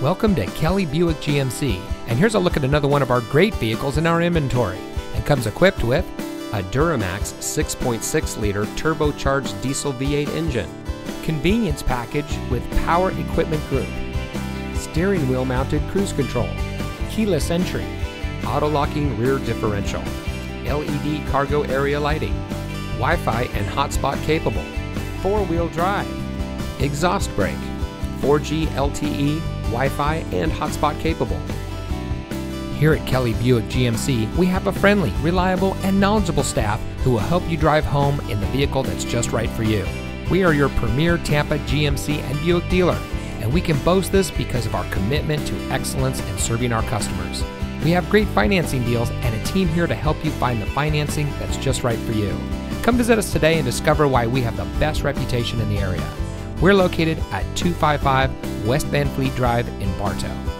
Welcome to Kelley Buick GMC, and here's a look at another one of our great vehicles in our inventory. And comes equipped with a Duramax 6.6 liter turbocharged diesel V8 engine, convenience package with power equipment group, steering wheel mounted cruise control, keyless entry, auto locking rear differential, LED cargo area lighting, Wi Fi and hotspot capable, four wheel drive, exhaust brake, 4G LTE, Wi Fi, and hotspot capable. Here at Kelley Buick GMC, we have a friendly, reliable, and knowledgeable staff who will help you drive home in the vehicle that's just right for you. We are your premier Tampa GMC and Buick dealer, and we can boast this because of our commitment to excellence in serving our customers. We have great financing deals and a team here to help you find the financing that's just right for you. Come visit us today and discover why we have the best reputation in the area. We're located at 255 West Van Fleet Drive in Bartow.